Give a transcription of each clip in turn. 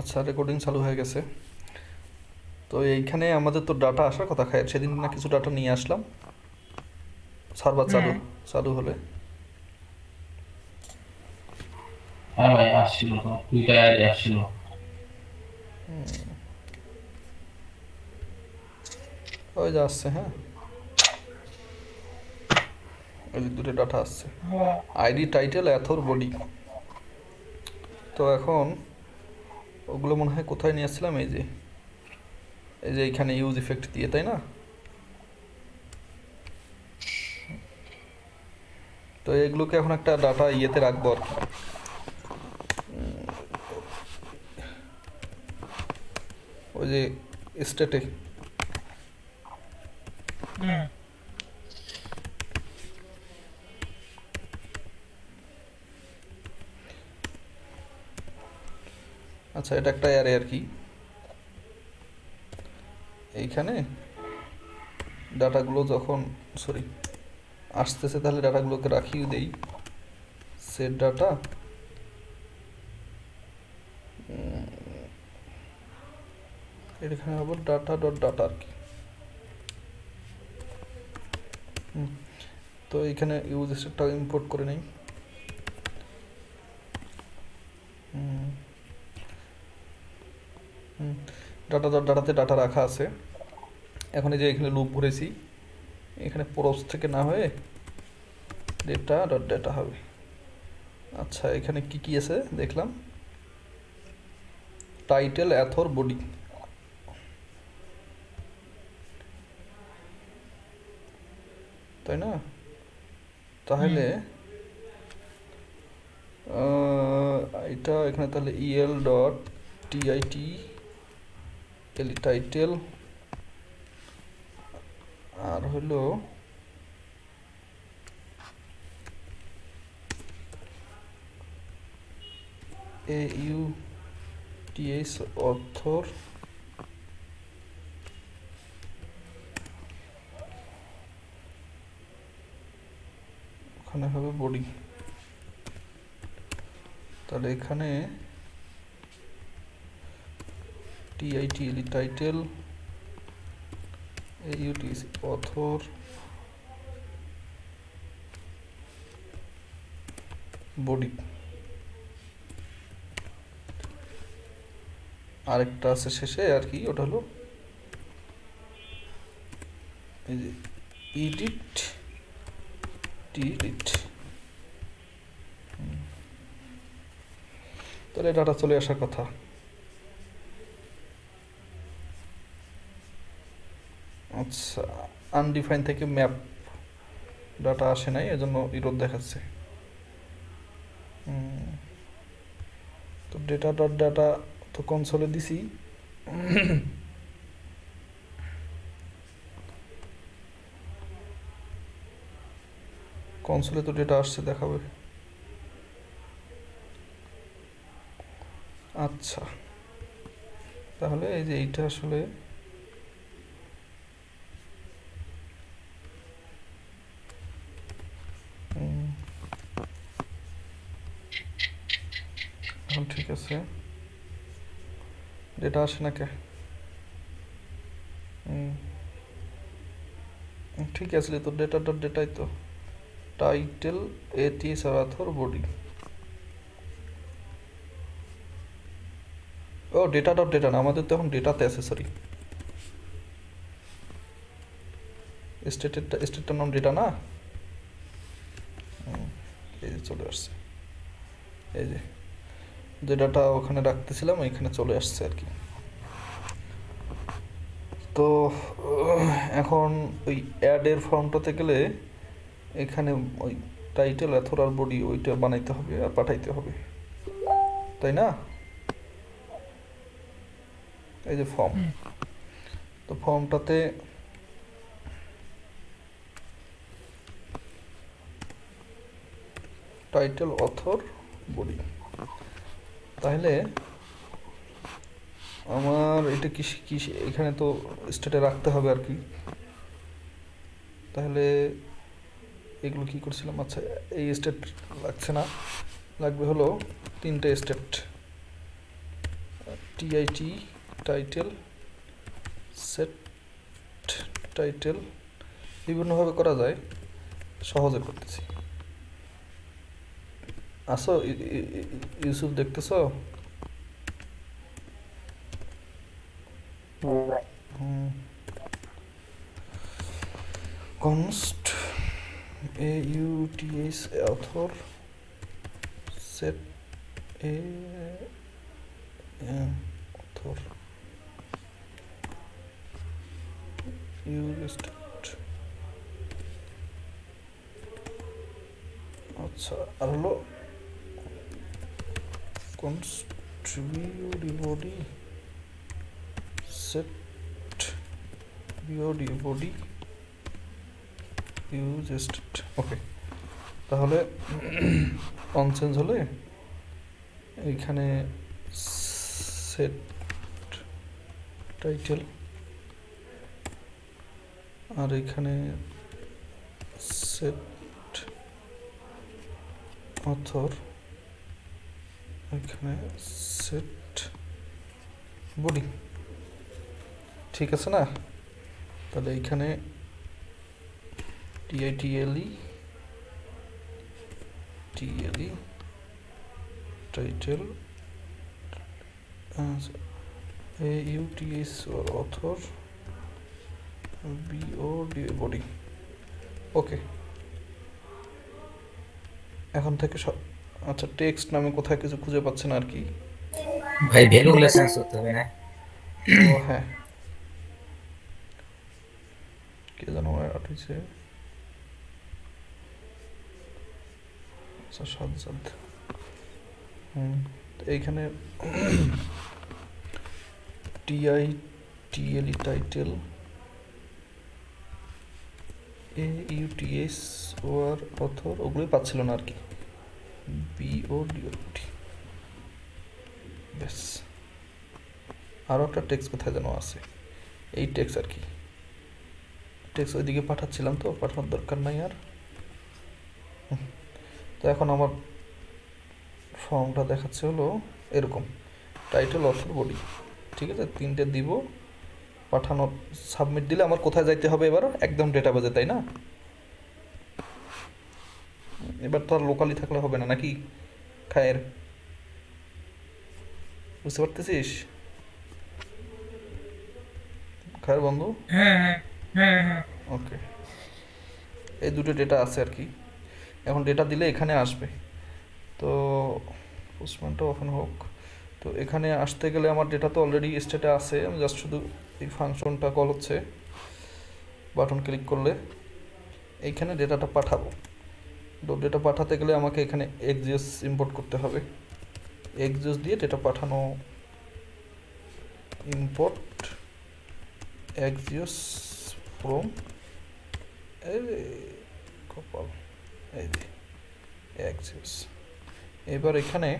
আচ্ছা রেকর্ডিং চালু হয়ে গেছে। তো এইখানে আমাদের তো ডাটা আসার কথা খায় সেদিন না কিছু ডাটা নিয়ে আসলাম। সার্ভার চালু চালু হলে। হ্যাঁ ভাই আসছিল দুইটা অ্যাড আসছিল। ওই যে আসছে হ্যাঁ। ওই যে দুটো ডাটা আসছে। ID title author body. তো এখন ওগুলো মনে হয় কোথায় নিয়ে আসছিলাম? এই যে এই যে এখানে ইউজ ইফেক্ট দিয়ে, তাই না? তো এগুলোকে এখন একটা ডাটা ইয়েতে রাখব আর কি। ওই যে স্টেটে হুম। আচ্ছা এটা একটা অ্যারে আর কি। এইখানে ডাটাগুলো যখন সরি আসতেছে, তাহলে ডাটাগুলোকে রাখিয়ে দেই। সেট ডাটা এখানে হবে ডাটা ডট ডাটা আর কি। তো এইখানে ইউজ স্টেটটা ইম্পোর্ট করে নেই। হুম ডাটা ডট ডাটাতে ডাটা রাখা আছে। এখন এই যে এখানে লুপ ভরেছি এখানে প্রোস থেকে না হয়ে ডেটা ডট ডেটা হবে। আচ্ছা এখানে কি কি আছে দেখলাম? টাইটেল অ্যাথর বডি তাই না? তাহলে এটা এখানে তাহলে EL dot TIT L title আর হলো এ ইউ টিএস অর্থর ওখানে হবে বডি। তাহলে এখানে T I T L title U T S author body আরেকটা আছে শেষে আর কি, ওটা হলো এই যে ইডিট তাহলে ডাটা চলে আসার কথা। আচ্ছা আনডিফাইন থেকে ম্যাপ ডাটা আসে নাই, এজন্য ইরোড দেখাচ্ছে। তো ডেটা ডট ডাটা তো কনসোলে দিছি। কনসোলে তো ডেটা আসছে, দেখাবে। আচ্ছা। তাহলে এই যে এইটা আসলে এখন ঠিক আছে। ডেটা আসে না কে ঠিক আছে, তো ডেটা ডট ডেটাই তো। টাইটেল এটি সারাথর বডি ও ডেটা ডট ডেটা না, আমাদের তো এখন ডেটাতে আছে সরি স্টেটেরটা স্টেটটার নাম ডেটা না? এই যে চলে আসছে। এই যে। যে ডাটা ওখানে রাখতেছিলাম এখানে চলে আসছে আর কি। তো এখন ওই অ্যাডের ফর্মটাতে গেলে এখানে ওই টাইটেল অ্যাথোরার বডি ওইটা বানাইতে হবে আর পাঠাইতে হবে। তাই না? এই যে ফর্ম তো ফর্মটাতে টাইটেল অথর বডি তাহলে আমার এটা কি কি এখানে তো স্টেটে রাখতে হবে আর কি। তাহলে এগুলো কি করছিলাম? আচ্ছা এই স্টেট লাগছে না। লাগবে হলো তিনটে state T I T title set title বিভিন্নভাবে করা যায়। সহজে করতেছি। আসো ই- ই- ই- ইউসুফ দেখতেছ হুম const a u t s author set a um, author use it আচ্ছা আর হলো const body set body body use state okay তাহলে অন চেঞ্জ হলে এইখানে সেট টাইটেল আর এখানে সেট অথর এখানে সেট বডি ঠিক আছে না? তাহলে এইখানে T I T L E T L E title A U T S author B O D body okay এখন থেকে সব আচ্ছা টেক্সট নামে কোথায় কিছু খুঁজে পাচ্ছেন আর কি? ভাই ভ্যালুগুলো চেঞ্জ করতে হবে না। ও হ্যাঁ। কে জানো অ্যাড হয়েছে আচ্ছা সাজ্জাদ। হুম এইখানে T I T L E title A U T S O R author ওগুলোই পাচ্ছিল না আর কি। বিও ডিওটি ব্যাস আরও একটা টেক্সট কোথায় যেন আছে? এই টেক্সট আর কি। টেক্সট ওইদিকে পাঠাচ্ছিলাম তো, পাঠানোর দরকার নাই আর। তো এখন আমার ফর্মটা দেখাচ্ছে হলো এরকম। টাইটেল অথর বডি ঠিক আছে? তিনটে দিব। পাঠানোর সাবমিট দিলে আমার কোথায় যাইতে হবে এবার একদম ডেটাবেজে তাই না? এবার তো আর লোকালি থাকলে হবে না নাকি? খায়ের। বুঝতে পারতেছিস? খায়ের বন্ধু? হ্যাঁ হ্যাঁ হ্যাঁ ওকে। এই দুটো ডেটা আছে আর কি। এখন ডেটা দিলে এখানে আসবে। তো পোস্টম্যানটা ওখানে হোক। তো এখানে আসতে গেলে আমার ডেটা তো অলরেডি স্টেটে আছে। আমি জাস্ট শুধু এই ফাংশনটা কল হচ্ছে। বাটন ক্লিক করলে। এইখানে ডেটাটা পাঠাবো। তো ডেটা পাঠাতে গেলে আমাকে এখানে এক্সিএস ইম্পোর্ট করতে হবে। এক্সিএস দিয়ে ডেটা পাঠানো ইম্পোর্ট এক্সিওস ফ্রম কপাল, এই যে এক্সিওস এবার এখানে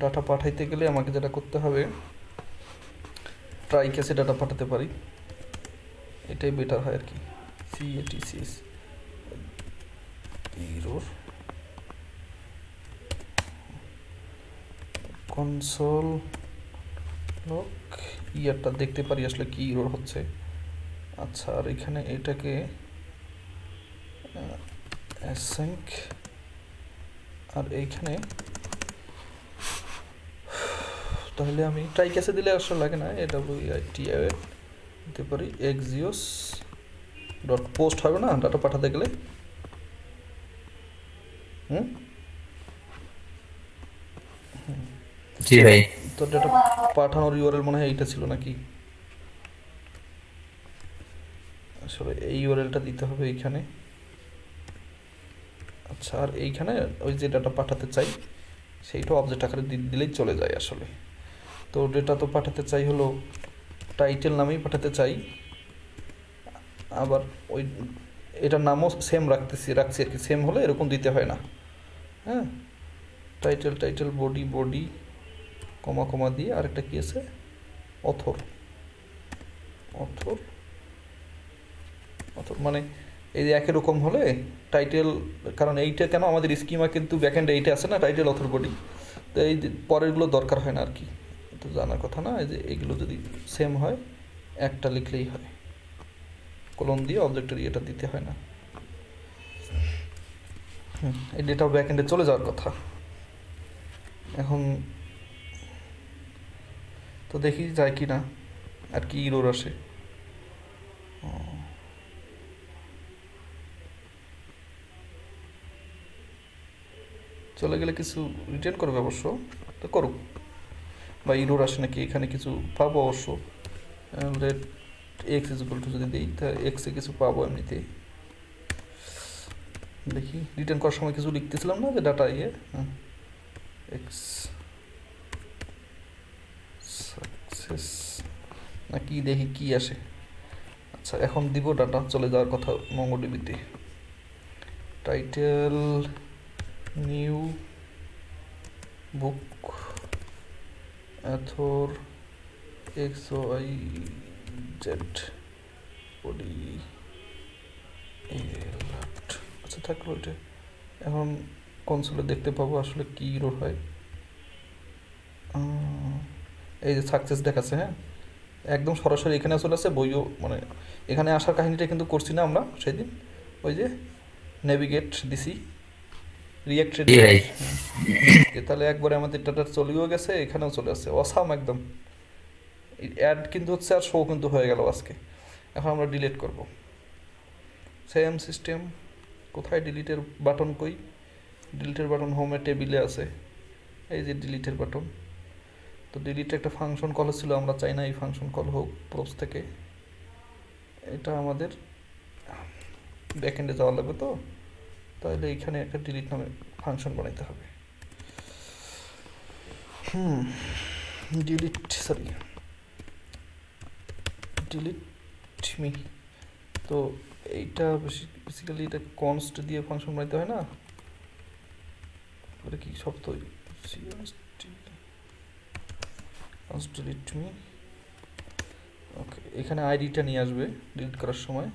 ডাটা পাঠাইতে গেলে আমাকে যেটা করতে হবে ট্রাই কেসে ডাটা পাঠাতে পারি। এটাই বেটার হয় আর কি। সি ইরোর কনসোল লক ইয়ারটা দেখতে পারি আসলে কি ইরোর হচ্ছে। আচ্ছা আর এখানে এটাকে অ্যাসেঙ্ক আর এইখানে, তাহলে আমি ট্রাই ক্যাসে দিলে আসলে লাগে না এটা টি দিতে পারি এক্সিওস ডট পোস্ট হবে না ডাটা পাঠাতে গেলে? হুম জি ভাই। তো ডেটা পাঠানোর ইউআরএল মনে হয় এইটা ছিল নাকি? আসলে এই ইউআরএলটা দিতে হবে এইখানে। আচ্ছা আর এইখানে ওই যে ডাটা পাঠাতে চাই, সেইটা অবজেক্ট আকারে দিলেই চলে যায় আসলে। তো ডেটা তো পাঠাতে চাই হলো টাইটেল নামেই পাঠাতে চাই, আবার ওই এটার নামও সেম রাখতেছি, রাখছি আর কি। সেম হলে এরকম দিতে হয় না। হ্যাঁ? Title title body body comma comma দিয়ে আরেকটা কি আছে? অথর অথর অথর মানে এই যে একই রকম হলে টাইটেল কারণ এইটা কেন আমাদের স্কিমা কিন্তু ব্যাকএন্ডে এইটা আছে না টাইটেল অথর বডি তো এই পরেরগুলো দরকার হয় না আর কি। তো জানার কথা না, এই যে এইগুলো যদি সেম হয়, একটা লিখলেই হয়। কলম দিয়ে অবজেক্টের ইয়েটা দিতে হয় না। এই ডেটা ব্যাকএন্ডে চলে যাওয়ার কথা। এখন তো দেখি যায় কি না, আর কি ইরোর আসে। চলে গেলে কিছু রিটার্ন করবে অবশ্য, তো করুক। বা ইরোর আসে নাকি, এখানে কিছু পাবো অবশ্য। রেট এক্স ইজ টু যদি দিই তা এক্সে কিছু পাবো এমনিতে দেখি রিটার্ন করার সময় কিছু লিখতেছিলাম না যে ডাটা ইয়ে হ্যাঁ এক্স সাকসেস না, কি দেখি, কি আসে? আচ্ছা এখন দিব ডাটা চলে যাওয়ার কথা মঙ্গলডিবিতে title new book author X I Z body আচ্ছা থাকল এটা। এখন কনসোলে দেখতে পাবো আসলে কি রোল হয়। এই যে সাকসেস দেখাচ্ছে হ্যাঁ? একদম সরাসরি এখানে চলে আসছে বইও মানে এখানে আসার কাহিনীটা কিন্তু করছি না আমরা সেদিন। ওই যে নেভিগেট দিছি রিয়াক্ট জি ভাই তাহলে একবারে আমাদের ডাটা চলেও গেছে এখানেও চলে আসছে। অসাম একদম। অ্যাড কিন্তু হচ্ছে আর শো কিন্তু হয়ে গেল আজকে। এখন আমরা ডিলিট করব। সেম সিস্টেম কোথায় ডিলিটের বাটন কই? ডিলিটের বাটন হোমে টেবিলে আছে। এই যে ডিলিটের বাটন তো ডিলিট একটা ফাংশন কল ছিল আমরা চাই না এই ফাংশন কল হোক প্রোস থেকে। এটা আমাদের ব্যাকএন্ডে যাওয়া লাগবে তো? তাহলে এখানে একটা ডিলিট নামে ফাংশন বানাইতে হবে। হুম ডিলিট সরি ডিলিট মি তো এইটা বেসিক্যালি এটা কনস্ট দিয়ে ফাংশন বানাইতে হয় না? এটা কি শব্দ কনস্ট ডিলিট মি ওকে এখানে আইডিটা নিয়ে আসবে ডিলিট করার সময়।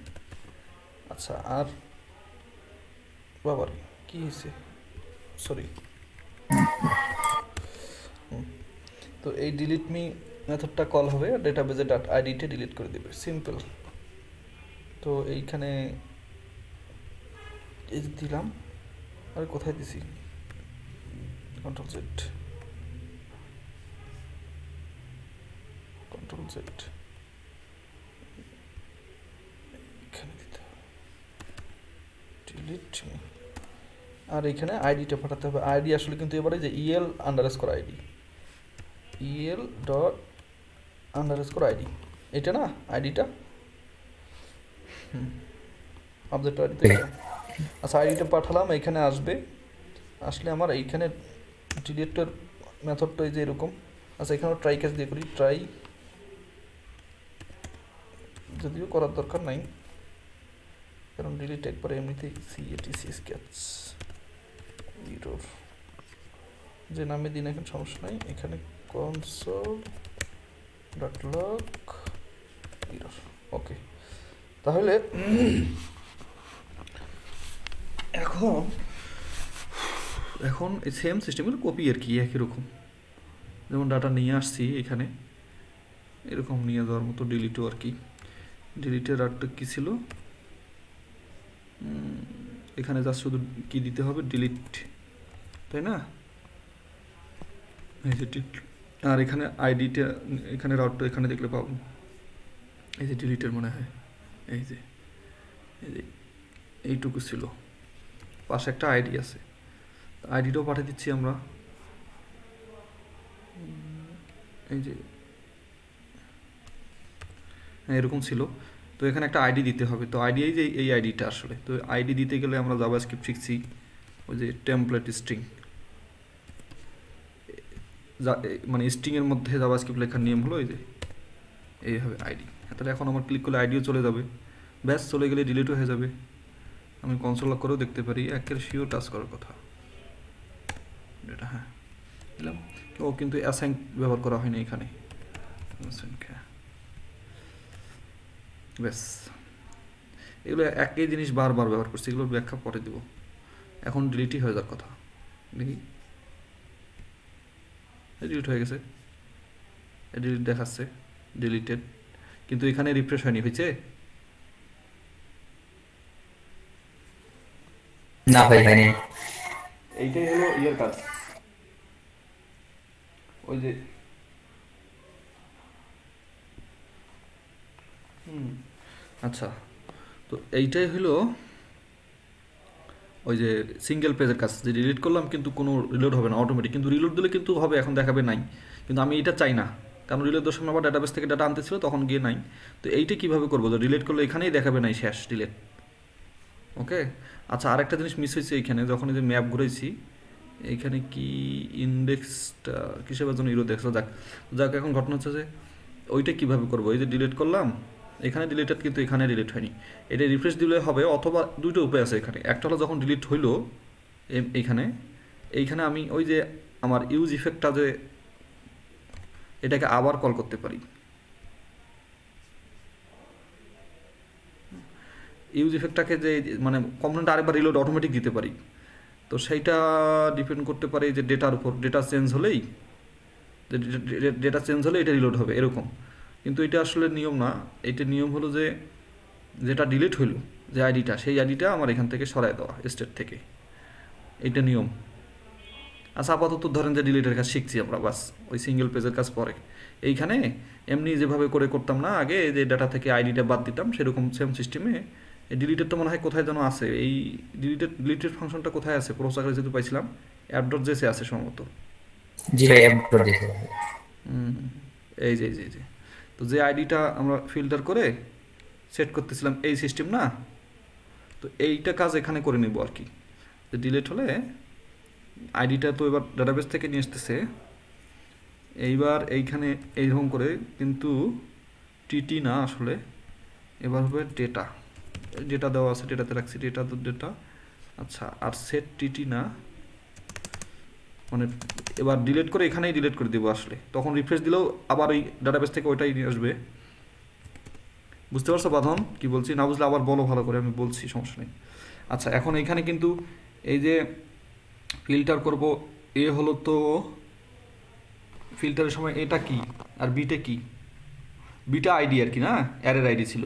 আচ্ছা আর বাবার কি হয়েছে সরি তো এই ডিলিট মি মেথডটা কল হবে ডেটাবেজে ডাট আইডিটা ডিলিট করে দেবে। সিম্পল তো এইখানে এই দিলাম। আর কোথায় দিছি? কন্ট্রোল জেড কন্ট্রোল জেড দিতে ডিলিট আর এখানে আইডিটা পাঠাতে হবে। আইডি আসলে কিন্তু এবারে যে EL underscore ID EL dot underscore ID এটা না? আইডিটা অবজেক্ট আইডিতে আচ্ছা আইডিটা পাঠালাম, এখানে আসবে। আসলে আমার এইখানে ডিলিটের মেথডটা এই যে এরকম। আচ্ছা এখানে ট্রাই ক্যাচ দিয়ে করি। ট্রাই যদিও করার দরকার নাই। কারণ ডিলিট একবার এমনিতেই সি এটি সি স্কেচ ইরোর যে নামে দিন, এখন সমস্যা নাই। এখানে কনসোল ডট ইরোর ওকে তাহলে এখন এখন সেম সিস্টেমের কপি আর কি? একই রকম। যেমন ডাটা নিয়ে আসছি এখানে, এরকম নিয়ে যাওয়ার মতো ডিলিটও আর কি। ডিলিটের আরটা কী ছিল? এখানে জাস্ট শুধু কি দিতে হবে? ডিলিট তাই না? যে। আর এখানে আইডিটা এখানে রাউটটা এখানে দেখলে পাবো। এই যে ডিলিটের মনে হয়। এই যে এই যে, এইটুকু ছিল। পাশে একটা আইডি আছে। আইডিটাও পাঠিয়ে দিচ্ছি আমরা। এই যে হ্যাঁ এরকম ছিল। তো এখানে একটা আইডি দিতে হবে। তো আইডি এই যে, এই আইডিটা আসলে। তো আইডি দিতে গেলে আমরা জাভাস্ক্রিপ্ট শিখছি। ওই যে টেমপ্লেট স্ট্রিং মানে স্ট্রিং এর মধ্যে জাভাস্ক্রিপ্ট লেখার নিয়ম হলো এই যে এইভাবে আইডি তাহলে এখন আমার ক্লিক করলে আইডিও চলে যাবে। ব্যাস, চলে গেলে ডিলিটও হয়ে যাবে। আমি কনসোল করেও দেখতে পারি, একের শিওর টাচ করার কথা। এটা হ্যাঁ দিলাম। ও, কিন্তু অ্যাসাইন ব্যবহার করা হয়নি এখানে। হ্যাঁ। ব্যাস। এগুলো একই জিনিস বারবার ব্যবহার করছি, এগুলোর ব্যাখ্যা পরে দিব। এখন ডিলিটই হয়ে যাওয়ার কথা। দেখি। ডিলিট হয়ে গেছে। ডিলিট দেখাচ্ছে ডিলিটেড কিন্তু এখানে রিফ্রেশ হয়নি হয়েছে? না ভাই হয়নি। এইটাই হলো ইয়ের কাজ। ওই যে হুম আচ্ছা। তো এইটাই হলো ওই যে সিঙ্গেল পেজের কাজ যে রিলোড করলাম কিন্তু কোনো রিলোড হবে না অটোমেটিক কিন্তু রিলোড দিলে কিন্তু হবে, এখন দেখাবে নাই। কিন্তু আমি এটা চাই না। কারণ রিলোড সময় আবার ডাটাবেস থেকে ডাটা আনতে ছিল, তখন গিয়ে নাই। তো এইটা কীভাবে করব? যে রিলেট করলে এখানেই দেখাবে নাই শেষ ডিলেট ওকে? আচ্ছা আরেকটা জিনিস মিস হয়েছে এইখানে, যখন এই যে ম্যাপ ঘুরেছি এইখানে কি ইন্ডেক্সটা কিসের জন্য ইরো দেখছ যাক যাক, এখন ঘটনা হচ্ছে যে, ওইটা কীভাবে করব? এই যে ডিলিট করলাম এখানে ডিলিটেড কিন্তু এখানে ডিলিট হয়নি। এটা রিফ্রেশ দিলে হবে অথবা দুটো উপায় আছে এখানে। একটা হলো যখন ডিলিট হইল এইখানে এইখানে আমি ওই যে আমার ইউজ ইফেক্টটা যে এটাকে আবার কল করতে পারি। ইউজ ইফেক্টটাকে যে মানে কম্পোনেন্ট আরেকবার রিলোড অটোমেটিক দিতে পারি। তো সেইটা ডিপেন্ড করতে পারে যে ডেটার উপর। ডেটা চেঞ্জ হলেই ডেটা চেঞ্জ হলে এটা রিলোড হবে, এরকম। কিন্তু এটা আসলে নিয়ম না। এটা নিয়ম হলো যে যেটা ডিলিট হইল যে আইডিটা সেই আইডিটা আমার এখান থেকে সরায় দেওয়া স্টেট থেকে। এটা নিয়ম। আচ্ছা আপাতত ধরেন যে ডিলিটের কাজ শিখছি আমরা বাস ওই সিঙ্গেল পেজের কাজ পরে। এইখানে এমনি যেভাবে করে করতাম না আগে যে ডাটা থেকে আইডিটা বাদ দিতাম সেরকম সেম সিস্টেমে এই ডিলিটের তো মনে হয় কোথায় যেন আছে এই ডিলিটেড ডিলিটেড ফাংশনটা কোথায় আছে? প্রোসাকারে যেহেতু পাইছিলাম অ্যাপ ডট জেসে আছে সম্ভবত। জি ভাই অ্যাপ হবে হুম, এই যে এই যে। তো যে আইডিটা আমরা ফিল্টার করে সেট করতেছিলাম এই সিস্টেম না, তো এইটা কাজ এখানে করে নেব আর কি। যে ডিলেট হলে আইডিটা তো এবার ডাটাবেস থেকে নিয়ে আসতেছে। এইবার এইখানে এইরকম করে কিন্তু টিটি না আসলে, এবার হবে ডেটা ডেটা দেওয়া আছে ডেটাতে রাখছি ডেটা তো ডেটা আচ্ছা আর সেট টিটি না মানে এবার ডিলিট করে এখানেই ডিলিট করে দেবো আসলে। তখন রিফ্রেশ দিলেও আবার ওই ডাটাবেস থেকে ওইটাই নিয়ে আসবে। বুঝতে পারছ বাঁধন? কি বলছি? না বুঝলে আবার বলো ভালো করে, আমি বলছি, সমস্যা নেই। আচ্ছা এখন এইখানে কিন্তু এই যে ফিল্টার করব, এ হলো তো ফিল্টারের সময় এটা কি আর বিটা কি? বিটা আইডি আর কি, না? অ্যারের আইডি ছিল।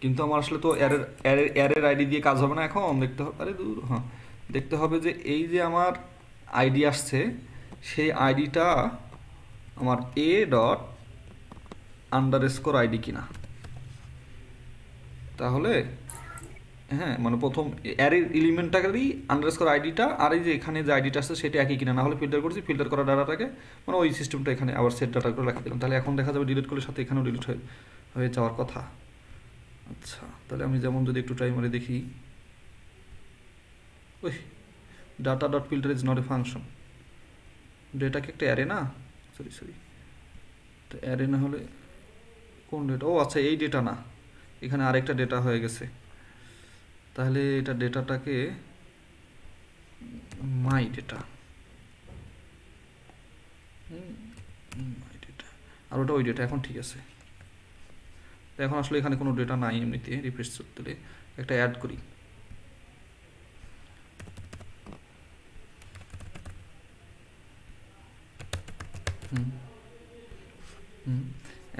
কিন্তু আমার আসলে তো অ্যারের অ্যারের অ্যারের আইডি দিয়ে কাজ হবে না এখন। দেখতে হবে আরে দূর হ্যাঁ। দেখতে হবে যে এই যে আমার আইডি আসছে, সেই আইডিটা আমার এ ডট আন্ডার স্কোর আইডি কিনা। তাহলে হ্যাঁ মানে প্রথম অ্যারের এলিমেন্টটাকেরই আন্ডারস্কোর আইডিটা আর এই যে এখানে যে আইডিটা আসছে সেটা একই কিনা। না হলে ফিল্টার করছি ফিল্টার করা ডাটাটাকে মানে ওই সিস্টেমটা এখানে আবার সেট ডাটা করে রাখতে দিলাম। তাহলে এখন দেখা যাবে ডিলিট করলে সাথে এখানেও ডিলিট হয়ে হয়ে যাওয়ার কথা। আচ্ছা তাহলে আমি যেমন যদি একটু ট্রাই মারে দেখি, ওই data dot filter is not a function data কি একটা অ্যারে না? সরি সরি তো অ্যারে না হলে কোন ডেটা ও আচ্ছা এই ডেটা না। এখানে আরেকটা ডেটা হয়ে গেছে। তাহলে এটা ডেটাটাকে মাই ডেটা মাই ডেটা আর ওটা ওই ডেটা এখন ঠিক আছে। এখন আসলে এখানে কোনো ডেটা নাই এমনিতে রিফ্রেশ করতে একটা অ্যাড করি।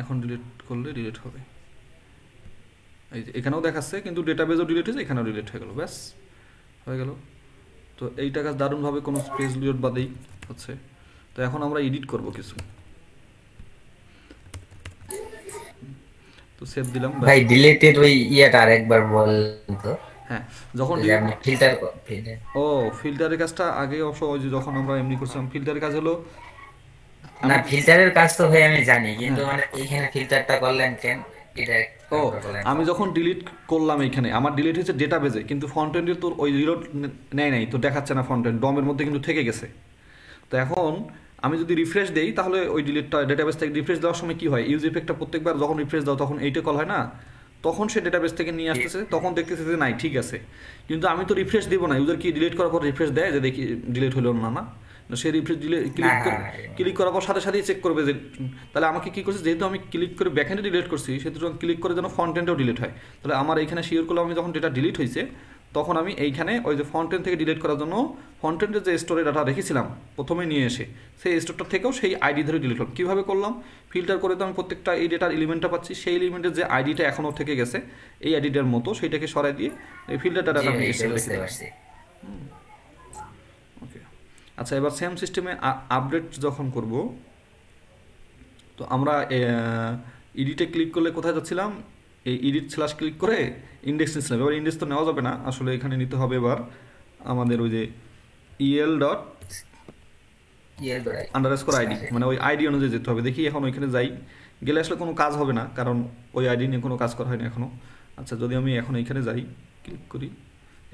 এখন ডিলিট করলে ডিলিট হবে। এই যে এখানেও দেখাচ্ছে কিন্তু ডেটাবেজও ডিলিট হয়েছে এখানেও ডিলিট হয়ে গেল ব্যাস হয়ে গেল। তো এইটা কাজ দারুণভাবে কোনো স্পেস ডিলিট বাদেই হচ্ছে। তো এখন আমরা এডিট করব কিছু। তো সেভ দিলাম ভাই ডিলেটেড ওই ইয়েটা আরেকবার বলতো হ্যাঁ যখন ফিল্টার ও ফিল্টারের কাজটা আগে অবশ্য যখন আমরা এমনি করছিলাম ফিল্টারের কাজ হলো না ফিল্টারের কাজ তো ভাই আমি জানি কিন্তু। মানে এইখানে ফিল্টারটা করলেন কেন? এটা ও আমি যখন ডিলিট করলাম এখানে আমার ডিলিট হয়েছে ডেটাবেজে কিন্তু ফ্রন্ট এন্ডের ওই রিলোড নেয় নাই তো দেখাচ্ছে না ফ্রন্ট এন্ড ডমের মধ্যে কিন্তু থেকে গেছে। তো এখন আমি যদি রিফ্রেশ দেই তাহলে ওই ডিলিটটা ডেটাবেস থেকে রিফ্রেশ দেওয়ার সময় কি হয়? ইউজ ইফেক্টটা প্রত্যেকবার যখন রিফ্রেশ দাও তখন এইটা কল হয় না? তখন সে ডেটাবেস থেকে নিয়ে আসতেছে তখন দেখতেছে যে নাই ঠিক আছে। কিন্তু আমি তো রিফ্রেশ দিব না ইউজার কি ডিলিট করার পর রিফ্রেশ দেয়? যে দেখি ডিলিট হলো না না। সে রিফ্রেশ দিলে ক্লিক করে। ক্লিক করার পর সাথে সাথেই চেক করবে যে তাহলে আমাকে কি করছে? যেহেতু আমি ক্লিক করে ব্যাকএন্ডে ডিলিট করছি সেহেতু যখন ক্লিক করে যেন ফ্রন্ট এন্ডেও ডিলিট হয়। তাহলে আমার এইখানে শিওর করলাম আমি যখন ডেটা ডিলিট হয়েছে তখন আমি এইখানে ওই যে ফ্রন্ট এন্ড থেকে ডিলিট করার জন্য ফ্রন্ট এন্ডে যে স্টোরে ডাটা রেখেছিলাম প্রথমে নিয়ে এসে সেই স্টোরটা থেকেও সেই আইডি ধরে ডিলিট করলাম কীভাবে করলাম? ফিল্টার করে তো আমি প্রত্যেকটা এই ডেটার এলিমেন্টটা পাচ্ছি সেই এলিমেন্টের যে আইডিটা এখনও থেকে গেছে এই আইডিটার মতো সেইটাকে সরাই দিয়ে এই ফিল্টার ডাটা আমি ভাই এসে এটা রেখে বুঝতে দিলাম পারছি ওকে আচ্ছা এবার সেম সিস্টেমে আপডেট যখন করব তো আমরা এডিটে ক্লিক করলে কোথায় যাচ্ছিলাম? এই এডিট স্ল্যাশ ক্লিক করে ইন্ডেক্স নিচ্ছিলাম এবার ইন্ডেক্স তো নেওয়া যাবে না আসলে এখানে নিতে হবে এবার আমাদের ওই যে EL dot underscore ID মানে ওই আইডি অনুযায়ী যেতে হবে। দেখি এখন ওইখানে যাই। গেলে আসলে কোনো কাজ হবে না কারণ ওই আইডি নিয়ে কোনো কাজ করা হয়নি এখনও আচ্ছা যদি আমি এখন এইখানে যাই ক্লিক করি।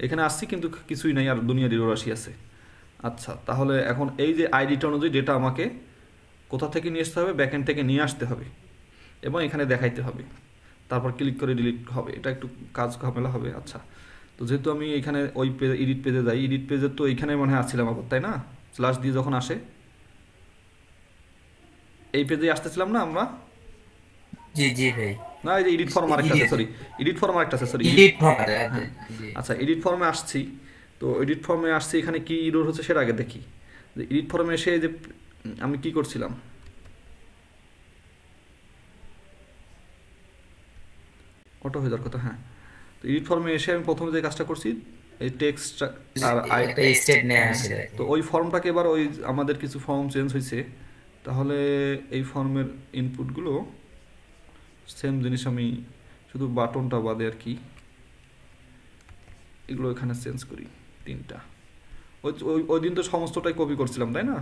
এখানে আসছি কিন্তু কিছুই নাই আর দুনিয়া ডিরো রাশি আছে। আচ্ছা তাহলে এখন এই যে আইডিটা অনুযায়ী ডেটা আমাকে কোথা থেকে নিয়ে আসতে হবে? ব্যাকএন্ড থেকে নিয়ে আসতে হবে এবং এখানে দেখাইতে হবে। তারপর ক্লিক করে ডিলিট হবে। এটা একটু কাজ ঝামেলা হবে আচ্ছা। তো যেহেতু আমি এখানে ওই পেজে এডিট পেজে যাই এডিট পেজে তো এইখানে মনে হয় আসছিলাম আবার তাই না? স্ল্যাশ দিয়ে যখন আসে এই পেজে আসতেছিলাম না আমরা? জি জি ভাই। না এই যে এডিট ফর্ম আরেকটা আছে সরি এডিট ফর্ম আরেকটা আছে সরি এডিট ফর্মাট জি আচ্ছা এডিট ফর্মে আসছি। তো এডিট ফর্মে আসছি এখানে কি ইরোর হচ্ছে সেটা আগে দেখি। যে এডিট ফর্মে এসে যে আমি কি করছিলাম? অটো হয়ে যাওয়ার কথা হ্যাঁ। তো এডিট ফর্মে এসে আমি প্রথমে যে কাজটা করছি এই টেক্সট আর আই একটা স্টেট নেওয়া হয়েছিল তো ওই ফর্মটাকে এবার ওই আমাদের কিছু ফর্ম চেঞ্জ হয়েছে। তাহলে এই ফর্মের ইনপুটগুলো সেম জিনিস আমি শুধু বাটনটা বাদে আর কি এগুলো এখানে চেঞ্জ করি। তিনটা। ওই দিন তো সমস্তটাই কপি করছিলাম তাই না?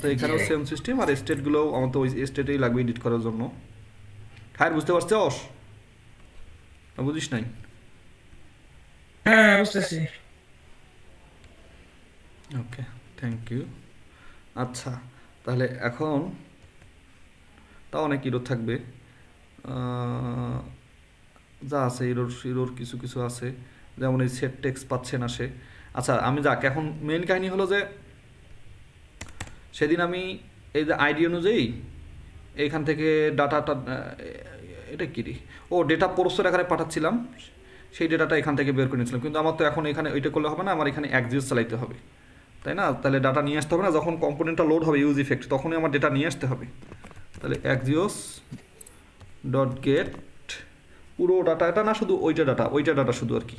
তো এখানেও সেম সিস্টেম আর স্টেটগুলোও আমার তো ওই স্টেটেই লাগবে এডিট করার জন্য। হ্যাঁ বুঝতে পারছস না বুঝিস নাই? হ্যাঁ বুঝতেছি। ওকে থ্যাংক ইউ আচ্ছা তাহলে এখন তা অনেক ইরোর থাকবে। আহ, যা আছে ইরোর ইরোর কিছু কিছু আছে। যেমন এই সেট টেক্স পাচ্ছে না সে। আচ্ছা আমি যাক, এখন মেন কাহিনী হলো যে সেদিন আমি এই যে আইডি অনুযায়ী এইখান থেকে ডাটাটা এটা কি রে? ও ডেটা পোর্সের আকারে পাঠাচ্ছিলাম। সেই ডেটাটা এখান থেকে বের করে নিয়েছিলাম। কিন্তু আমার তো এখন এখানে ওইটা করলে হবে না, আমার এখানে একজিউস চালাইতে হবে। তাই না? তাহলে ডাটা নিয়ে আসতে হবে না, যখন কম্পোনেন্টটা লোড হবে ইউজ ইফেক্ট তখনই আমার ডেটা নিয়ে আসতে হবে। তাহলে একজিওস ডট গেট পুরো ডাটা এটা না শুধু ওইটা ডাটা ওইটা ডাটা শুধু আর কি।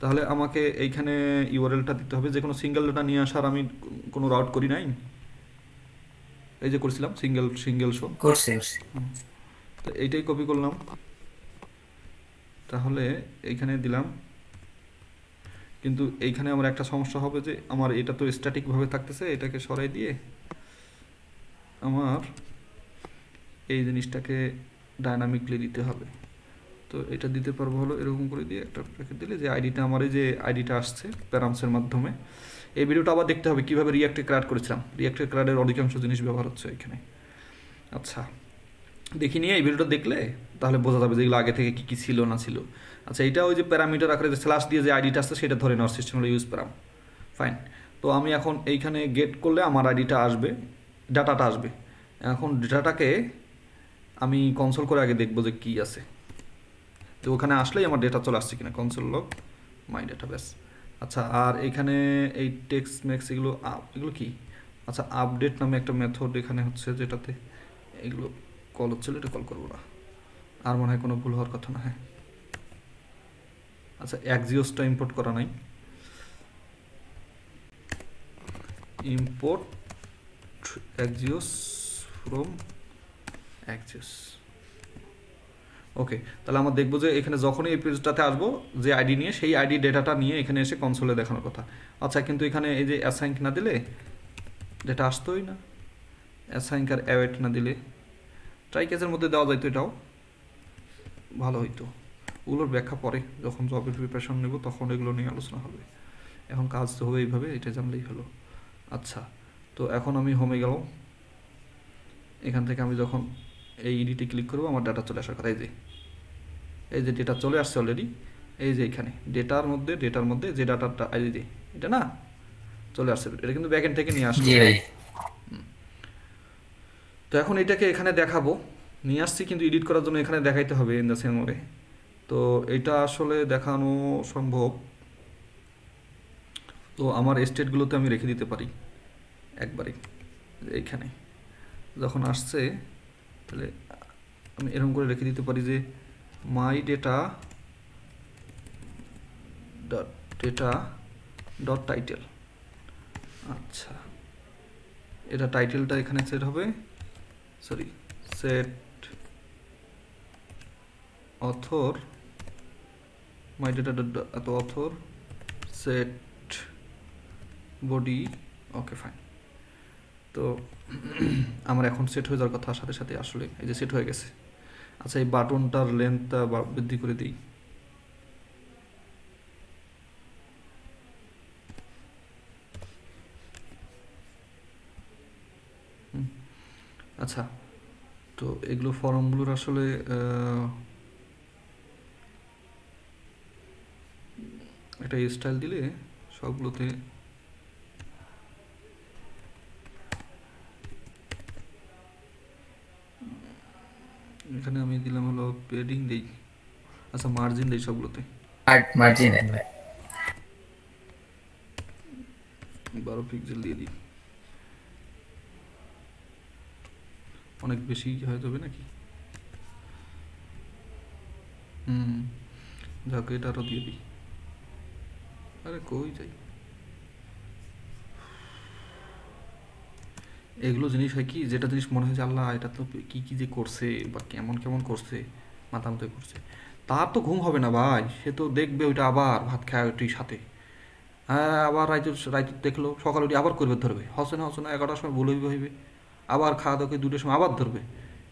তাহলে আমাকে এইখানে ইউআরএলটা দিতে হবে। যে কোনো সিঙ্গেল ডাটা নিয়ে আসার আমি কোনো রাউট করি নাই? এই যে করছিলাম সিঙ্গেল সিঙ্গেল শো করছে তো এইটাই কপি করলাম। তাহলে এইখানে দিলাম। কিন্তু এইখানে আমার একটা সমস্যা হবে যে আমার এটা তো স্ট্যাটিকভাবে থাকতেছে এটাকে সরাই দিয়ে আমার এই জিনিসটাকে ডায়নামিকলি দিতে হবে। তো এটা দিতে পারব হলো এরকম করে দিয়ে একটা ব্র্যাকেট দিলে যে আইডিটা আমার এই যে আইডিটা আসছে প্যারামসের মাধ্যমে। এই ভিডিওটা আবার দেখতে হবে কীভাবে রিয়াক্টে ক্রাড করেছিলাম। রিয়াক্টে ক্রাডের অধিকাংশ জিনিস ব্যবহার হচ্ছে এখানে। আচ্ছা দেখি নিয়ে এই ভিডিওটা দেখলে তাহলে বোঝা যাবে যে এগুলো আগে থেকে কী কী ছিল, না ছিল। আচ্ছা এটা ওই যে প্যারামিটার আকারে যে স্ল্যাশ দিয়ে যে আইডিটা আসছে সেটা ধরে নেওয়ার সিস্টেম হলো ইউজ প্যারাম ফাইন তো আমি এখন এইখানে গেট করলে আমার আইডিটা আসবে ডাটাটা আসবে। এখন ডাটাটাকে আমি কনসোল করে আগে দেখব যে কী আছে। তো ওখানে আসলেই আমার ডেটা চলে আসছে কিনা কনসোল লগ মাই ডেটা ব্যাস আচ্ছা আর এখানে এই টেক্স ম্যাক্স এগুলো এগুলো কি? আচ্ছা আপডেট নামে একটা মেথড এখানে হচ্ছে যেটাতে এগুলো কল হচ্ছিল, এটা কল করব না। আর মনে হয় কোনো ভুল হওয়ার কথা না হ্যাঁ। আচ্ছা একজিওসটা ইম্পোর্ট করা নাই। ইম্পোর্ট একজিওস ফ্রম একজিওস ওকে তাহলে আমরা দেখব যে এখানে যখনই এই পেজটাতে আসব, যে আইডি নিয়ে, সেই আইডি ডেটাটা নিয়ে এখানে এসে কনসোলে দেখানোর কথা। আচ্ছা কিন্তু এখানে এই যে অ্যাসাইনক না দিলে ডেটা আসতোই না। অ্যাসাইনক আর অ্যাওয়েট না দিলে ট্রাই কেসের মধ্যে দেওয়া যাইতো এটাও। ভালো হইতো। ওগুলোর ব্যাখ্যা পরে, যখন জবের প্রিপারেশন নেব, তখন এগুলো নিয়ে আলোচনা হবে। এখন কাজ তো হবে এইভাবে, এটা জানলেই হলো। আচ্ছা তো এখন আমি হোমে গেলাম। এখান থেকে আমি যখন এই ইডিটে ক্লিক করব, আমার ডাটা চলে আসার কথা, এই যে। এই যে ডেটা চলে আসছে অলরেডি এই যে এখানে ডেটার মধ্যে ডেটার মধ্যে যে ডাটাটা এই যে এটা না? চলে আসছে এটা কিন্তু ব্যাকএন্ড থেকে নিয়ে ভাই। তো এখন এটাকে এখানে দেখাবো। নিয়ে আসছি কিন্তু এডিট করার জন্য এখানে দেখাইতে হবে ইন দ্য সেম ওয়ে তো এটা আসলে দেখানো সম্ভব। তো আমার স্টেটগুলোতে আমি রেখে দিতে পারি একবারে এইখানে। যখন আসছে তাহলে আমি এরকম করে রেখে দিতে পারি যে my data dot data dot title আচ্ছা। এটা টাইটেলটা এখানে সেট হবে। Sorry set author my data dot author set body okay fine তো, আমার এখন সেট হয়ে যাওয়ার কথা, সাথে সাথে আসলে এই যে সেট হয়ে গেছে। আচ্ছা এই বাটনটার লেন্থটা বৃদ্ধি করে দিই। আচ্ছা তো এগুলো ফর্মগুলোর আসলে একটা স্টাইল দিলে সবগুলোতে এখানে আমি দিলাম হলো পেডিং দেই। আচ্ছা মার্জিন দেই সবগুলোতে। আর্ট মার্জিন ভাই বারো পিক্সেল দিয়ে দিই। অনেক বেশি হয়ে যাবে নাকি? হুম যাকে এটা আরও দিয়ে দিই। আরে কই যাই? এগুলো জিনিস হয় কি, যেটা জিনিস মনে হয় যে আল্লাহ, এটা তো কি কি যে করছে বা কেমন কেমন করছে, মাথা মতো করছে। তার তো ঘুম হবে না ভাই, সে তো দেখবে ওইটা আবার ভাত খায় ওইটির সাথে। হ্যাঁ আবার রাইতে রাইতে দেখল, সকালে উঠে আবার করবে ধরবে। হসে না হসে না, এগারোটার সময় বলে হইবে আবার খাওয়া দাওয়া দুটোর সময় আবার ধরবে।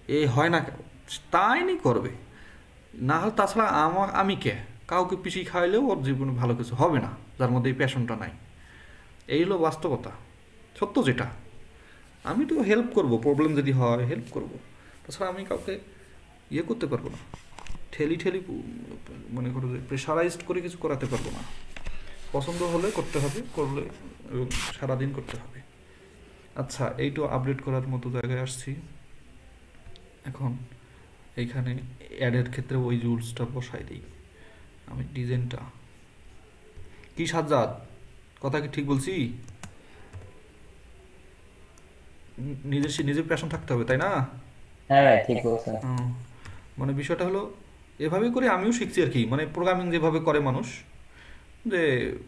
এ হয় না? তাই নি করবে। না হলে তাছাড়া আমার আমি কে? কাউকে পিছিয়ে খাওয়াইলেও ওর জীবনে ভালো কিছু হবে না, যার মধ্যে এই প্যাশনটা নাই। এই হলো বাস্তবতা। সত্য যেটা। আমি তো হেল্প করব প্রবলেম যদি হয় হেল্প করব। তাছাড়া আমি কাউকে ইয়ে করতে পারব না। ঠেলি ঠেলি, মনে করো যে প্রেশারাইজড করে কিছু করাতে পারব না। পছন্দ হলে করতে হবে, করলে এবং সারাদিন করতে হবে। আচ্ছা এইটা আপডেট করার মতো জায়গায় আসছি। এখন এইখানে অ্যাডের ক্ষেত্রে ওই রুলসটা বসাই দিই। আমি ডিজাইনটা কি সাজ্জাদ? কথা কি ঠিক বলছি? নিজের নিজের প্যাশন থাকতে হবে তাই না? হ্যাঁ ঠিক বলছেন। মানে বিষয়টা হলো এভাবে করে আমিও শিখছি আর কি মানে প্রোগ্রামিং যেভাবে করে মানুষ যে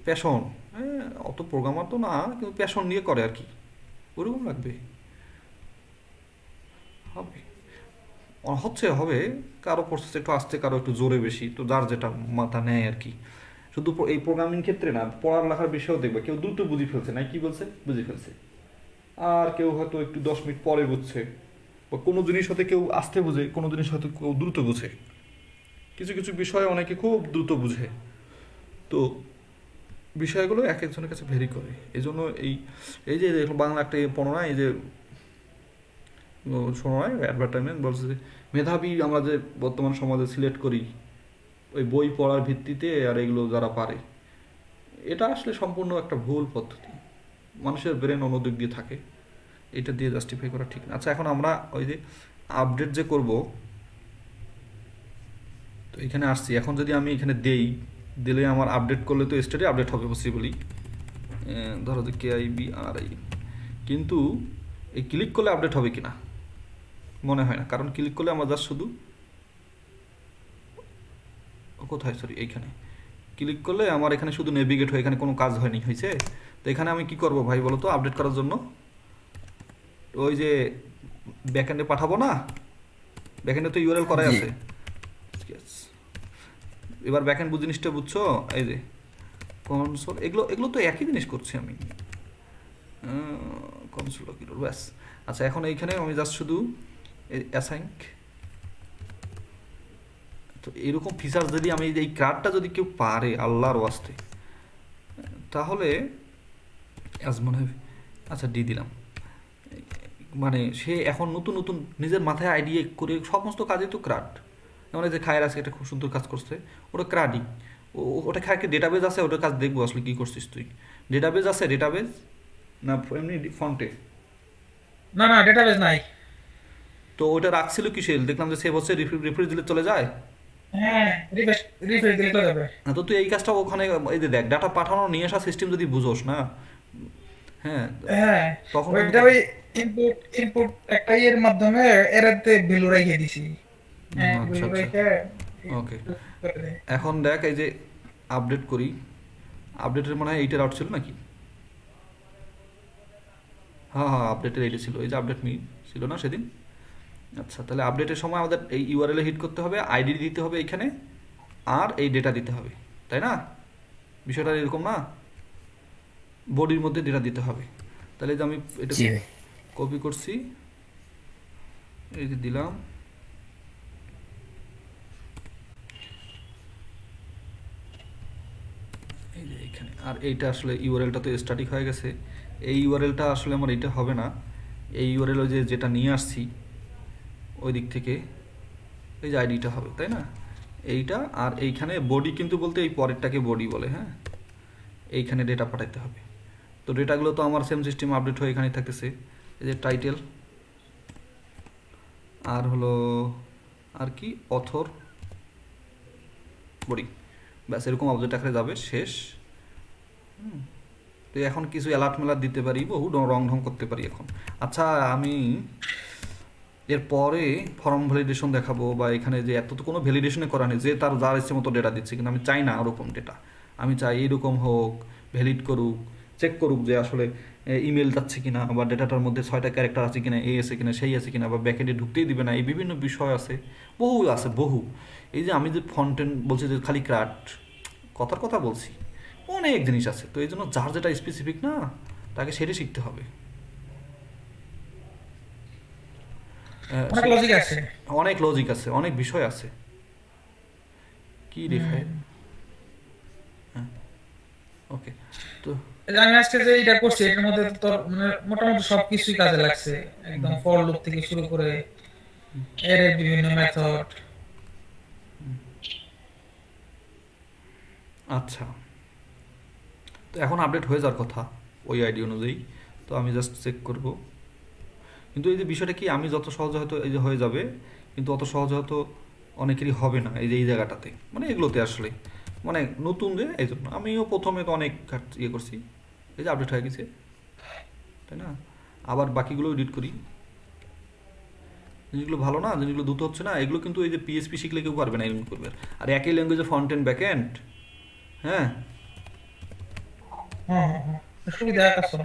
প্যাশন অত প্রোগ্রামার তো না কিন্তু প্যাশন নিয়ে করে আর কি ওরকম লাগবে। হবে। হচ্ছে হবে কারও প্রসেস একটু আসতে কারও একটু জোরে বেশি তো যার যেটা মাথা নেয় আর কি। শুধু এই প্রোগ্রামিং ক্ষেত্রে না পড়ার লেখার বিষয়েও দেখবে কেউ দ্রুত বুঝে ফেলছে না কি বলছে? বুঝে ফেলছে। আর কেউ হয়তো একটু দশ মিনিট পরে বুঝছে। বা কোনো জিনিস হয়তো কেউ আস্তে বুঝে, কোনো জিনিস হয়তো কেউ দ্রুত বুঝে। কিছু কিছু বিষয় অনেকে খুব দ্রুত বুঝে। তো বিষয়গুলো এক একজনের কাছে ভেরি করে। এই জন্য এই এই যে বাংলা একটা পড়ো না, এই যে ও শোনো না অ্যাডভার্টাইজমেন্ট বলছে যে, মেধাবী আমরা যে বর্তমান সমাজে সিলেক্ট করি, ওই বই পড়ার ভিত্তিতে আর এগুলো যারা পারে, এটা আসলে সম্পূর্ণ একটা ভুল পদ্ধতি। মানুষের ব্রেন অন্যদিক দিয়ে থাকে। এটা দিয়ে জাস্টিফাই করা ঠিক না। আচ্ছা এখন আমরা ওই যে আপডেট যে করব, তো এখানে আসছি। এখন যদি আমি এখানে দেই, দিলে আমার আপডেট করলে তো স্টেটে আপডেট হবে পসিবলি ধরো যে কে আই বি আর আই কিন্তু এই ক্লিক করলে আপডেট হবে কি না মনে হয় না। কারণ ক্লিক করলে আমার জাস্ট শুধু কোথায়? সরি এইখানে। ক্লিক করলে আমার এখানে শুধু নেভিগেট হয়ে এখানে কোনো কাজ হয়নি হয়েছে? তো এখানে আমি কি করব ভাই বলো তো আপডেট করার জন্য? ওই যে ব্যাকএন্ডে পাঠাবো না? ব্যাকএন্ডে তো ইউআরএল করাই। আছে. এবার ব্যাকএন্ড বুঝ জিনিসটা বুঝছ? এই যে কনসোল এগুলো এগুলো তো একই জিনিস করছি আমি। কনসোল ব্যাস। আচ্ছা এখন এইখানে আমি জাস্ট শুধু অ্যাসাইন তো এরকম ফিচার যদি আমি এই কার্ডটা যদি কেউ পারে আল্লাহর ওয়াস্তে তাহলে আজ মনে হয় আচ্ছা দিয়ে দিলাম। মানে সে এখন নতুন নতুন নিজের মাথায় আইডিয়া করে সমস্ত কাজে তো ক্রাড যেমন এই যে খায়ের আজকে একটা খুব সুন্দর কাজ করছে ওটা ক্রাডি ওটা খায় কি ডেটাবেজ আছে? ওটার কাজ দেখব আসলে কী করছিস তুই। ডেটাবেজ আছে ডেটাবেজ না এমনি ফন্টে না না ডেটাবেস নাই। তো ওটা রাখছিল কি কিসের? দেখলাম যে সেভ হচ্ছে রিফ্রেশ দিলে চলে যায়। হ্যাঁ তো তুই এই কাজটা ওখানে এই যে দেখ ডাটা পাঠানো নিয়ে আসা সিস্টেম যদি বুঝোস না? হ্যাঁ হ্যাঁ তখন ওইটা ওই ইনপুট ইনপুট একটা মাধ্যমে এরাতে ভ্যালু রেখে দিছি। হ্যাঁ আচ্ছা, ভ্যালু আচ্ছা। রেখে ওকে এখন দেখ এই যে আপডেট করি আপডেটের মনে হয় এইটার আউট ছিল নাকি? হ্যাঁ হ্যাঁ আপডেটের এইটা ছিল। এই যে আপডেট মি ছিল না সেদিন? আচ্ছা তাহলে আপডেটের সময় আমাদের এই ইউআরএল হিট করতে হবে আইডি দিতে হবে এইখানে আর এই ডেটা দিতে হবে তাই না? বিষয়টা এরকম না? বডির মধ্যে ডেটা দিতে হবে। তাহলে যে আমি এটা কপি করছি এই যে দিলাম। এই যে এইখানে আর এইটা আসলে ইউআরএলটা তো স্ট্যাটিক হয়ে গেছে। এই ইউআরএলটা আসলে আমার এইটা হবে না। এই ইউআরএল যে যেটা নিয়ে আসছি ওই দিক থেকে এই যে আইডিটা হবে, তাই না? এইটা আর এইখানে বডি কিন্তু বলতে এই পরেরটাকে বডি বলে হ্যাঁ? এইখানে ডেটা পাঠাইতে হবে। তো ডেটাগুলো তো আমার সেম সিস্টেম আপডেট হয়ে এখানে থাকতেছে। এই যে টাইটেল আর হলো, আর কি? অথর বডি ব্যাস, এরকম অবজেক্ট আকারে যাবে, শেষ। তো এখন কিছু অ্যালার্ট মেলার দিতে পারি, বহু রং ঢং করতে পারি এখন। আচ্ছা আমি এরপরে ফর্ম ভ্যালিডেশন দেখাবো বা এখানে যে এত তো কোনো ভ্যালিডেশনে করা নেই, যে তার যার ইচ্ছে মতো ডেটা দিচ্ছে, কিন্তু আমি চাই না ওরকম ডেটা আমি চাই এইরকম হোক ভ্যালিড করুক চেক করুক যে আসলে ইমেল যাচ্ছে কিনা বা ডেটাটার মধ্যে ছয়টা ক্যারেক্টার আছে কিনা এই আছে কিনা, সেই আছে কিনা বা ব্যাকেন্ডে ঢুকতেই দিবে না, এই বিভিন্ন বিষয় আছে, বহু আছে, বহু। এই যে আমি যে ফন্টেন বলছি যে খালি ক্রাট কথার কথা বলছি, অনেক জিনিস আছে, তো এই জন্য যার যেটা স্পেসিফিক না, তাকে সেটাই শিখতে হবে আহ, অনেক লজিক আছে। অনেক লজিক আছে অনেক বিষয় আছে। কি দেখায় হ্যাঁ ওকে তো আমি আজকে যে এটা করছি এটার মধ্যে তো তোর মানে মোটামুটি সবকিছুই কাজে লাগছে। একদম ফর লুপ থেকে শুরু করে এর বিভিন্ন মেথড আচ্ছা তো এখন আপডেট হয়ে যাওয়ার কথা ওই আইডি অনুযায়ী। তো আমি জাস্ট চেক করব। কিন্তু এই যে বিষয়টা কি আমি যত সহজে হয়তো এই যে হয়ে যাবে কিন্তু অত সহজে হয়তো অনেকেরই হবে না এই যে এই জায়গাটাতে। মানে এগুলোতে আসলে। মানে নতুন যে এই জন্য। আমিও প্রথমে তো অনেক ইয়ে করছি। এই যে আপডেট হয়ে গেছে। তাই না? আবার বাকিগুলো এডিট করি। জিনিসগুলো ভালো না জিনিসগুলো দ্রুত হচ্ছে না এগুলো কিন্তু এই যে পিএসপি শিখলে কেউ পারবে না এরকম করবে। আর একই ল্যাঙ্গুয়েজে ফ্রন্ট এন্ড ব্যাক এন্ড হ্যাঁ? হ্যাঁ হ্যাঁ হ্যাঁ। সুবিধা আছে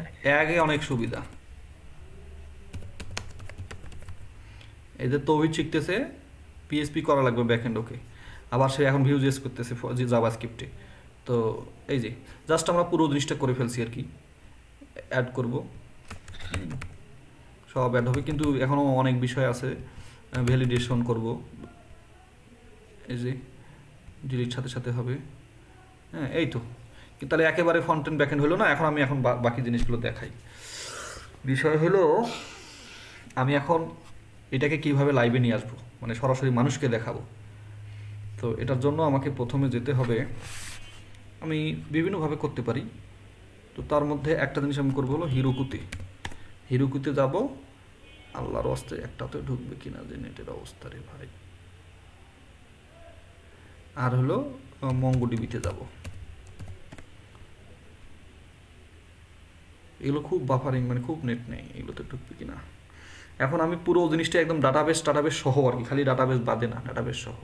আগে অনেক সুবিধা। এই যে তৌহিদ শিখতেছে পিএসপি করা লাগবে ব্যাক এন্ড ওকে আবার সে এখন ভিউজ ইউজ করতেছে জাভা স্ক্রিপ্টে তো এই যে জাস্ট আমরা পুরো জিনিসটা করে ফেলছি আর কি। অ্যাড করব। সব অ্যাড হবে, কিন্তু এখনও অনেক বিষয় আছে। ভ্যালিডেশন করব। এই যে ডিলিট সাথে সাথে হবে। হ্যাঁ এই তো। তাহলে একেবারে ফ্রন্ট এন্ড ব্যাক এন্ড হলো না, এখন আমি এখন বাকি জিনিসগুলো দেখাই। বিষয় হলো, আমি এখন এটাকে কীভাবে লাইভে নিয়ে আসব? মানে সরাসরি মানুষকে দেখাবো? তো এটার জন্য আমাকে প্রথমে যেতে হবে, আমি বিভিন্নভাবে করতে পারি। তো তার মধ্যে একটা জিনিস আমি করব হলো হিরোকুতে হিরোকুতে যাব, আল্লাহর অস্তে একটাতে ঢুকবে কিনা যে নেটের অবস্থা রে ভাই। আর হলো মঙ্গোডিবিতে যাব। এগুলো খুব বাফারিং মানে খুব নেট নেই, এগুলোতে ঢুকবে কিনা? এখন আমি পুরো জিনিসটা একদম ডাটাবেস ডাটাবেস সহ আর কি খালি ডাটাবেস বাদে না ডাটাবেস সহ।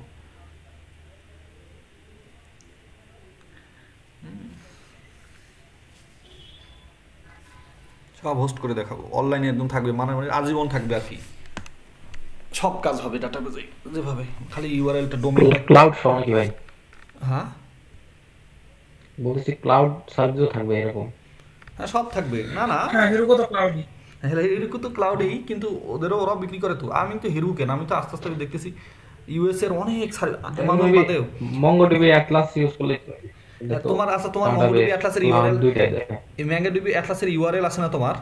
সব হোস্ট করে দেখাবো অনলাইনে একদম থাকবে মানে মানে আজীবন থাকবে আর কি। সব কাজ হবে ডাটাবেসে যেভাবে খালি ইউআরএলটা ডোমেন ক্লাউড সহ নাকি ভাই? হ্যাঁ? বলছি ক্লাউড সার্ভিসও থাকবে এরকম। হ্যাঁ সব থাকবে। না না। হ্যাঁ হিরো তো ক্লাউডি হিরুকু তো ক্লাউডেই কিন্তু ওদেরও ওরা বিক্রি করে তো। আমি তো হিরু কেন? আমি তো আস্তে আস্তে দেখতেছি ইউএস এর অনেক মঙ্গোডিবি অ্যাটলাস ইউজ করলে তোমার আছে তোমার দুইটাই দেখে। এই অ্যাটলাসের ইউআরএল আছে না তোমার?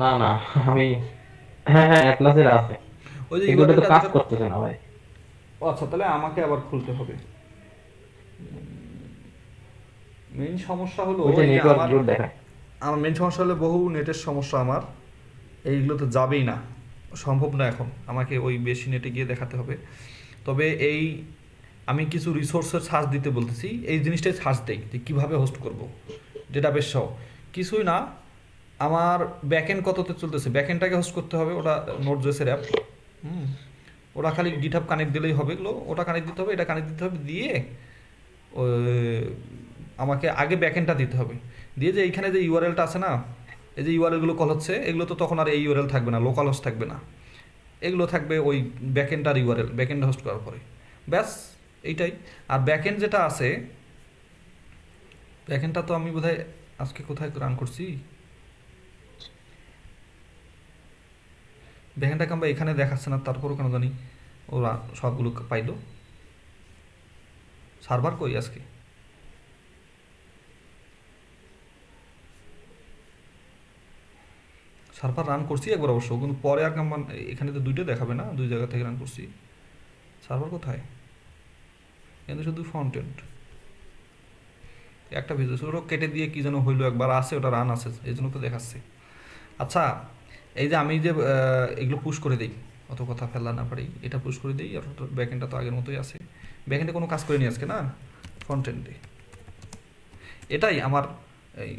না না আমি হ্যাঁ হ্যাঁ অ্যাটলাসের আছে। ওই যে তো কাজ করতেছে না ভাই। আচ্ছা তাহলে আমাকে আবার খুলতে হবে। মেইন সমস্যা হলো এই যে নেটওয়ার্ক দেখায়। আমার মেন সমস্যা হলো বহু নেটের সমস্যা আমার। এইগুলো তো যাবেই না। সম্ভব না এখন। আমাকে ওই বেশি নেটে গিয়ে দেখাতে হবে। তবে এই আমি কিছু রিসোর্সের সার্চ দিতে বলতেছি। এই জিনিসটাই সার্চ দেই যে কীভাবে হোস্ট করব। ডেটাবেস সহ কিছুই না। আমার ব্যাকএন্ড কততে চলতেছে? ব্যাকএন্ডটাকে হোস্ট করতে হবে। ওটা নোট জেসের অ্যাপ হুম। ওটা খালি গিটহাব কানেক্ট দিলেই হবে। এগুলো ওটা কানেক্ট দিতে হবে, এটা কানেক্ট দিতে হবে। দিয়ে আমাকে আগে ব্যাকএন্ডটা দিতে হবে। দিয়ে যে এইখানে যে ইউআরএলটা আছে না, এই যে ইউআরএলগুলো কল হচ্ছে, এগুলো তো তখন আর এই ইউআরএল থাকবে না লোকাল হোস্ট থাকবে না। এগুলো থাকবে ওই ব্যাকএন্ডার ইউআরএল ব্যাকএন্ড হোস্ট করার পরে। ব্যাস, এইটাই। আর ব্যাকএন্ড যেটা আছে ব্যাকএন্ডটা তো আমি বোধহয় আজকে কোথায় রান করছি? ব্যাকএন্ডটাকে আমরা এখানে দেখাচ্ছে না, তারপরও কেন জানি ওরা সবগুলো পাইলো। সার্ভার কই আজকে? সার্ভার রান করছি একবার অবশ্য, কিন্তু পরে আর কেমন, এখানে তো দুইটা দেখাবে না? দুই জায়গা থেকে রান করছি। সার্ভার কোথায়? কিন্তু শুধু ফ্রন্ট এন্ড একটা ভিডিও ওটা কেটে দিয়ে কি যেন হইল একবার, আছে, ওটা রান আছে, এই জন্য তো দেখাচ্ছে। আচ্ছা এই যে আমি যে এগুলো পুশ করে দিই, অত কথা ফেলা না পারি, এটা পুশ করে দিই, আর ব্যাকএন্ডটা তো আগের মতোই আছে। ব্যাকএন্ডে কোনো কাজ করিনি আজকে, না? ফ্রন্ট এন্ডে এটাই আমার, এই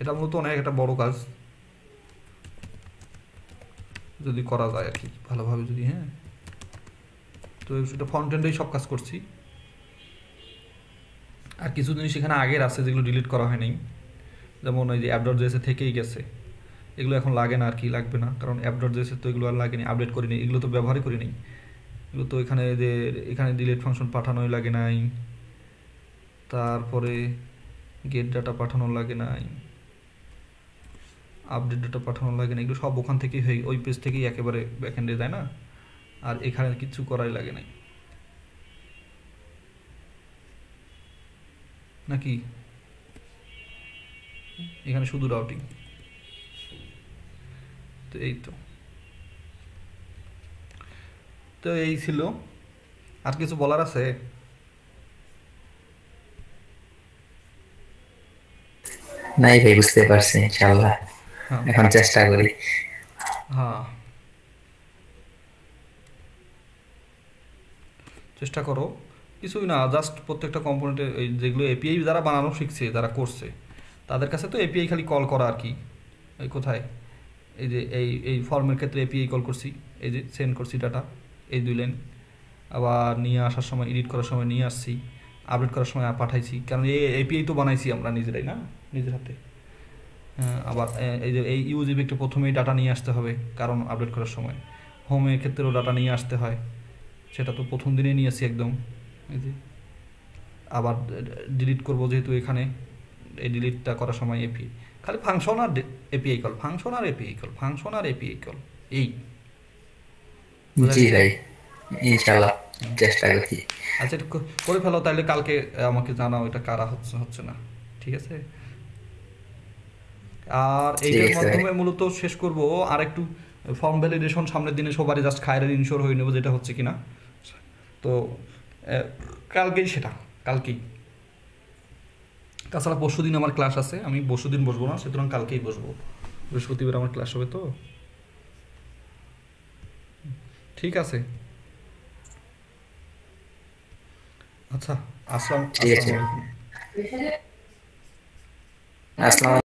এটা মূলত অনেক একটা বড় কাজ যদি করা যায় আর কি, ভালোভাবে যদি হ্যাঁ। তো সেটা ফ্রন্ট এন্ডেই সব কাজ করছি। আর কিছু জিনিস এখানে আগের আছে যেগুলো ডিলিট করা হয় নাই। যেমন ওই যে অ্যাপ ডট জেসে থেকেই গেছে। এগুলো এখন লাগে না আর কি, লাগবে না। কারণ অ্যাপ ডট জেসে তো এগুলো আর লাগেনি আপডেট করিনি। এগুলো তো ব্যবহারই করি নাই এগুলো তো এখানে যে, এখানে ডিলিট ফাংশন পাঠানোই লাগে নাই। তারপরে গেট ডাটা পাঠানো লাগে নাই। আপডেট ডাটা পাঠানো লাগে না এগুলো সব ওখান থেকেই হয়ে ওই পেজ থেকেই একেবারে ব্যাকএন্ডে যায় না? আর এখানে কিছু করাই লাগে নাই। নাকি? এখানে শুধু রাউটিং তো এই তো। তো এই ছিল। আর কিছু বলার আছে? নাই ভাই বুঝতে পারছি ইনশাআল্লাহ। হ্যাঁ। এখন চেষ্টা করি। হ্যাঁ। চেষ্টা করো। কিছুই না জাস্ট প্রত্যেকটা কম্পোনেন্টে এই যেগুলো এপিআই যারা বানানো শিখছে যারা করছে তাদের কাছে তো এপিআই খালি কল করা আর কি। এই কোথায়? এই যে এই এই ফর্মের ক্ষেত্রে এপিআই কল করছি এই যে সেন্ড করছি ডাটা এই দুই লাইন আবার নিয়ে আসার সময় এডিট করার সময় নিয়ে আসছি। আপডেট করার সময় পাঠাইছি। কারণ এই এপিআই তো বানাইছি আমরা নিজেরাই না? নিজের হাতে। আবার এই যে এই ইউজিবিকটা প্রথমেই ডাটা নিয়ে আসতে হবে কারণ আপডেট করার সময়। হোমের ক্ষেত্রেও ডাটা নিয়ে আসতে হয়। সেটা তো প্রথম দিনেই নিয়ে আসি একদম। এই যে আবার ডিলিট করব যেহেতু এখানে। এই ডিলিটটা করার সময় এপি খালি ফাংশন আর এপিআই কল ফাংশন আর এপিআই কল ফাংশন আর এপিআই কল এই। জি ভাই ইনশাআল্লাহ। চেষ্টা করি আচ্ছা এটা ক- করে ফেলো তাহলে কালকে আমাকে জানাও এটা কারা হচ্ছে হচ্ছে না। ঠিক আছে? আর এইটার মাধ্যমে মূলত শেষ করব আর একটু ফর্ম ভ্যালিডেশন সামনের দিনে সবারই জাস্ট খায়ের ইনশোর হয়ে নেব যেটা হচ্ছে কিনা। তো কালকেই সেটা কালকেই। তাছাড়া পরশু দিন আমার ক্লাস আছে আমি পরশু দিন বসবো না সুতরাং কালকেই বসবো। বৃহস্পতিবার আমার ক্লাস হবে তো? ঠিক আছে। আচ্ছা আসসালাম ঠিক আছে। আসসালামু